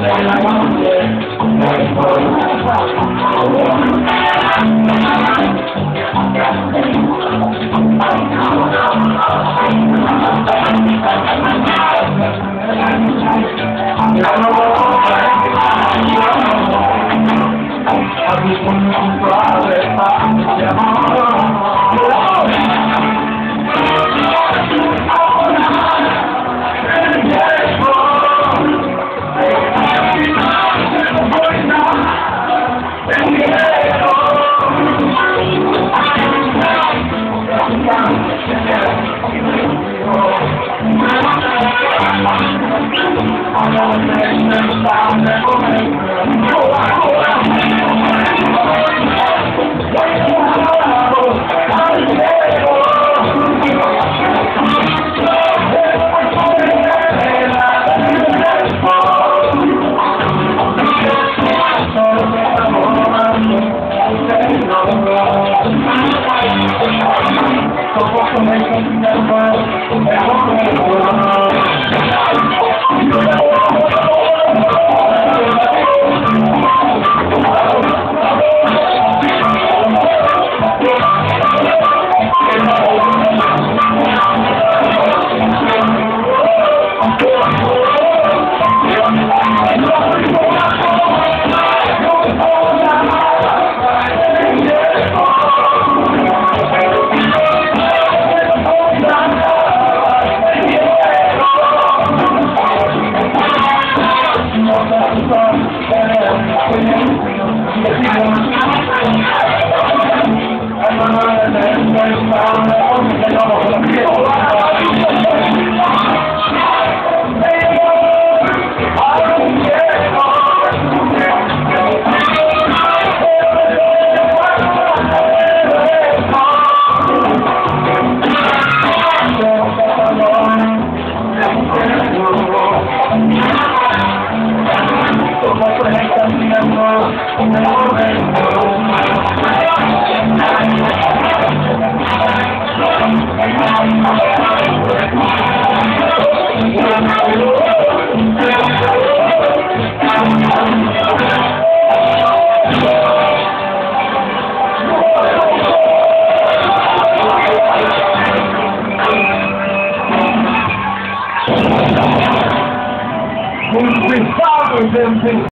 Thank you. is resolving them.